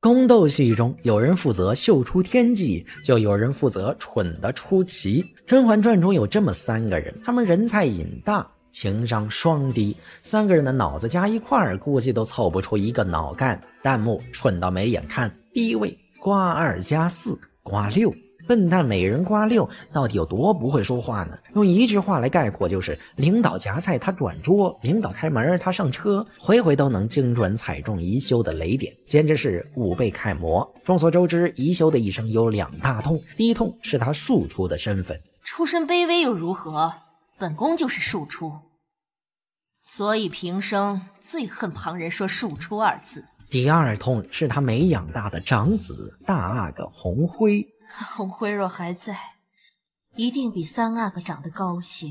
宫斗戏中，有人负责秀出天际，就有人负责蠢得出奇。《甄嬛传》中有这么三个人，他们人才瘾大，情商双低，三个人的脑子加一块儿，估计都凑不出一个脑干。弹幕蠢到没眼看。第一位，瓜二加四，瓜六。笨蛋美人瓜六到底有多不会说话呢？用一句话来概括就是：领导夹菜他转桌，领导开门他上车，回回都能精准踩中宜修的雷点，简直是五倍楷模。众所周知，宜修的一生有两大痛，第一痛是他庶出的身份，出身卑微又如何？本宫就是庶出，所以平生最恨旁人说庶出二字。第二痛是他没养大的长子大阿哥红辉。红辉若还在，一定比三阿哥长得高些，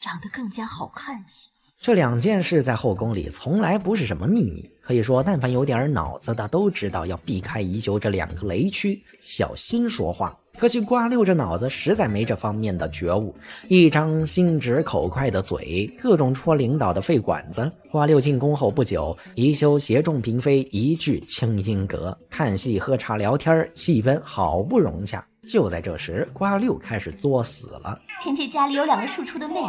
长得更加好看些。这两件事在后宫里从来不是什么秘密，可以说，但凡有点脑子的都知道要避开宜修这两个雷区，小心说话。可惜瓜六这脑子实在没这方面的觉悟，一张心直口快的嘴，各种戳领导的肺管子。瓜六进宫后不久，宜修携众嫔妃一句清音阁，看戏、喝茶、聊天，气氛好不融洽。就在这时，瓜六开始作死了。臣妾家里有两个庶出的妹妹，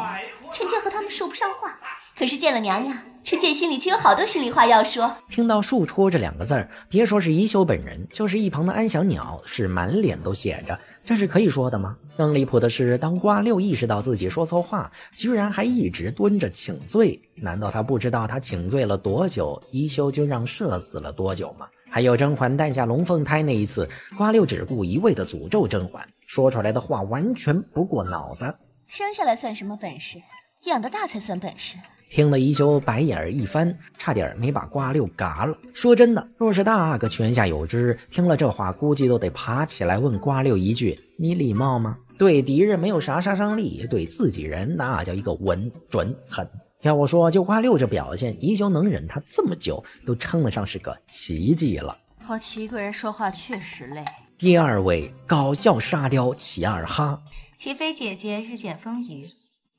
臣妾和他们说不上话。可是见了娘娘，臣妾心里却有好多心里话要说。听到“庶出”这两个字儿，别说是宜修本人，就是一旁的安小鸟，是满脸都写着。这是可以说的吗？更离谱的是，当瓜六意识到自己说错话，居然还一直蹲着请罪。难道他不知道他请罪了多久，一休就让射死了多久吗？还有甄嬛诞下龙凤胎那一次，瓜六只顾一味的诅咒甄嬛，说出来的话完全不过脑子。生下来算什么本事？养得大才算本事。听了宜修白眼一翻，差点没把瓜六嘎了。说真的，若是大阿哥泉下有知，听了这话，估计都得爬起来问瓜六一句：“你礼貌吗？”对敌人没有啥杀伤力，对自己人那叫一个稳准狠。要我说，就瓜六这表现，宜修能忍他这么久，都称得上是个奇迹了。和齐贵人说话确实累。第二位搞笑沙雕齐二哈，齐妃姐姐日渐丰腴，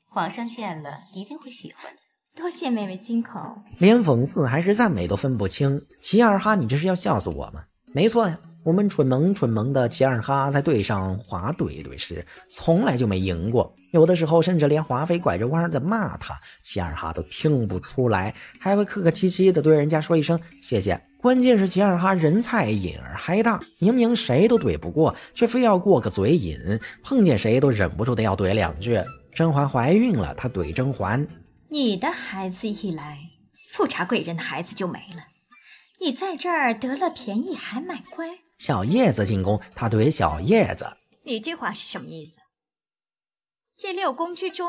皇上见了一定会喜欢的。多谢妹妹金口，连讽刺还是赞美都分不清。齐二哈，你这是要笑死我吗？没错呀，我们蠢萌蠢萌的齐二哈在队上华怼怼时，从来就没赢过。有的时候甚至连华妃拐着弯的骂他，齐二哈都听不出来，还会客客气气的对人家说一声谢谢。关键是齐二哈人菜瘾儿还大，明明谁都怼不过，却非要过个嘴瘾，碰见谁都忍不住的要怼两句。甄嬛怀孕了，他怼甄嬛。你的孩子一来，富察贵人的孩子就没了。你在这儿得了便宜还卖乖。小叶子进宫，他怼小叶子。你这话是什么意思？这六宫之中，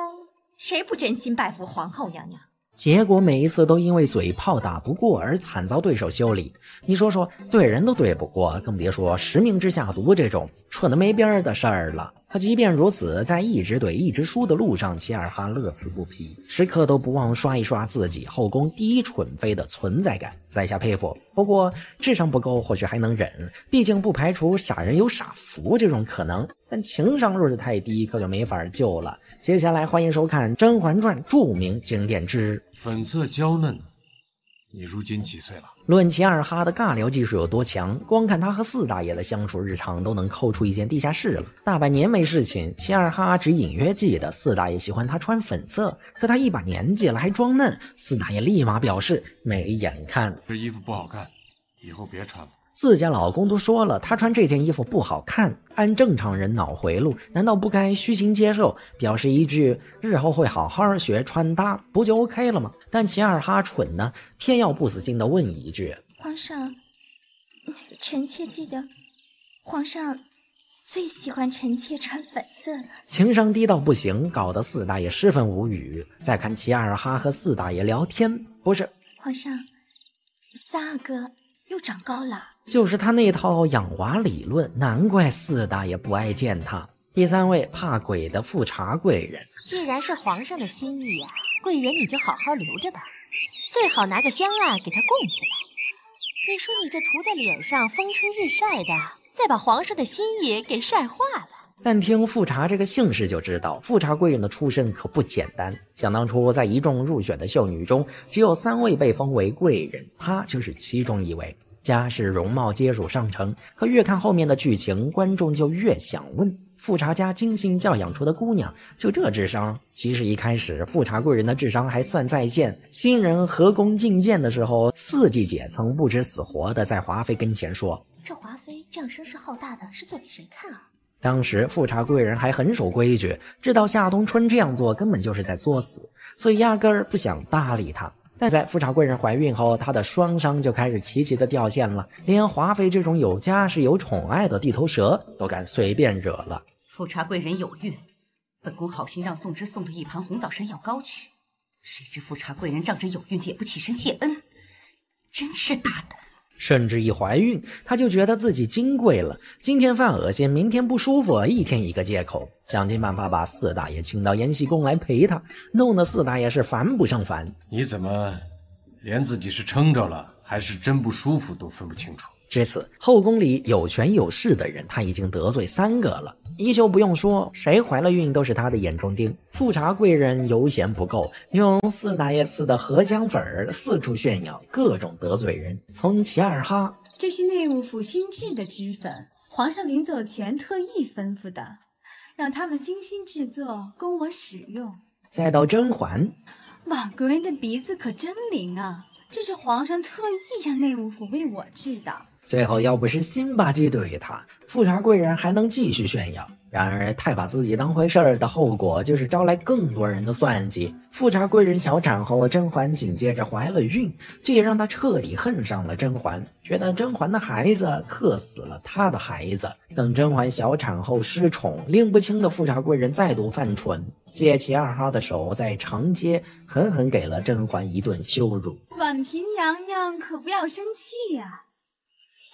谁不真心拜服皇后娘娘？结果每一次都因为嘴炮打不过而惨遭对手修理。你说说，怼人都怼不过，更别说实名制下毒这种蠢的没边儿的事儿了。可即便如此，在一直怼一直输的路上，齐尔哈乐此不疲，时刻都不忘刷一刷自己后宫第一蠢妃的存在感，在下佩服。不过智商不够，或许还能忍，毕竟不排除傻人有傻福这种可能。但情商若是太低，可就没法救了。接下来，欢迎收看《甄嬛传》著名经典之粉色娇嫩。你如今几岁了？论齐二哈的尬聊技术有多强，光看他和四大爷的相处日常，都能抠出一间地下室了。大半年没事情，齐二哈只隐约记得四大爷喜欢他穿粉色，可他一把年纪了还装嫩，四大爷立马表示没眼看。这衣服不好看，以后别穿了。自家老公都说了，他穿这件衣服不好看。按正常人脑回路，难道不该虚心接受，表示一句日后会好好学穿搭，不就 OK 了吗？但齐二哈蠢呢，偏要不死心的问一句：“皇上，臣妾记得，皇上最喜欢臣妾穿粉色了。”情商低到不行，搞得四大爷十分无语。再看齐二哈和四大爷聊天，不是皇上，三阿哥。又长高了，就是他那套养娃理论，难怪四大爷不爱见他。第三位怕鬼的富察贵人，既然是皇上的心意呀，贵人你就好好留着吧，最好拿个香啊给他供起来。你说你这涂在脸上，风吹日晒的，再把皇上的心意给晒化了。但听富察这个姓氏就知道，富察贵人的出身可不简单。想当初，在一众入选的秀女中，只有三位被封为贵人，她就是其中一位。家世容貌皆属上乘。可越看后面的剧情，观众就越想问：富察家精心教养出的姑娘，就这智商？其实一开始富察贵人的智商还算在线。新人合宫觐见的时候，四季姐曾不知死活的在华妃跟前说：“这华妃这样声势浩大的，是做给谁看啊？”当时富察贵人还很守规矩，知道夏冬春这样做根本就是在作死，所以压根儿不想搭理他。但在富察贵人怀孕后，她的双商就开始齐齐的掉线了，连华妃这种有家室有宠爱的地头蛇都敢随便惹了。富察贵人有孕，本宫好心让宋芝送了一盘红枣山药膏去，谁知富察贵人仗着有孕也不起身谢恩，真是大胆。甚至一怀孕，她就觉得自己金贵了。今天犯恶心，明天不舒服，一天一个借口，想尽办法把四大爷请到延禧宫来陪她，弄得四大爷是烦不胜烦。你怎么连自己是撑着了还是真不舒服都分不清楚？至此，后宫里有权有势的人，他已经得罪三个了。衣袖不用说，谁怀了孕都是他的眼中钉。富察贵人油嫌不够，用四大爷赐的荷香粉儿四处炫耀，各种得罪人。从齐二哈，这是内务府新制的脂粉，皇上临走前特意吩咐的，让他们精心制作，供我使用。再到甄嬛，婉贵人的鼻子可真灵啊！这是皇上特意让内务府为我制的。最后，要不是辛巴基怼他，富察贵人还能继续炫耀。然而，太把自己当回事儿的后果，就是招来更多人的算计。富察贵人小产后，甄嬛紧接着怀了孕，这也让她彻底恨上了甄嬛，觉得甄嬛的孩子克死了她的孩子。等甄嬛小产后失宠，拎不清的富察贵人再度犯蠢，借齐二哈的手，在长街狠狠给了甄嬛一顿羞辱。婉嫔娘娘可不要生气呀。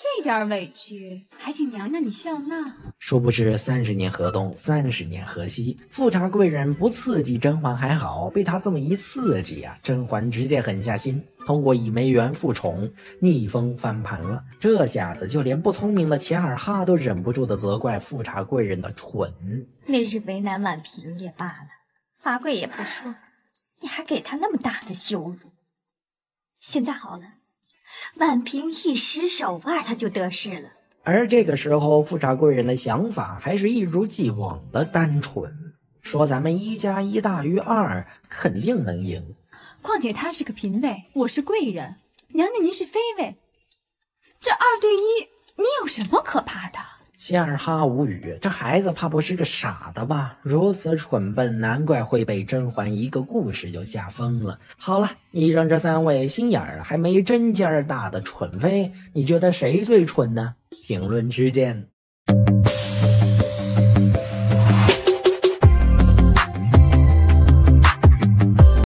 这点委屈，还请娘娘你笑纳。殊不知三十年河东，三十年河西。富察贵人不刺激甄嬛还好，被他这么一刺激啊，甄嬛直接狠下心，通过倚梅园复宠，逆风翻盘了。这下子就连不聪明的钱尔哈都忍不住的责怪富察贵人的蠢。那日为难婉嫔也罢了，罚跪也不说，你还给他那么大的羞辱。现在好了。婉嫔一时手腕，他就得势了。而这个时候，富察贵人的想法还是一如既往的单纯，说咱们一加一大于二，肯定能赢。况且他是个嫔位，我是贵人，娘娘您是妃位，这二对一，你有什么可怕的？齐尔哈无语，这孩子怕不是个傻的吧？如此蠢笨，难怪会被甄嬛一个故事就吓疯了。好了，以上这三位心眼儿还没针尖儿大的蠢妃，你觉得谁最蠢呢？评论区见。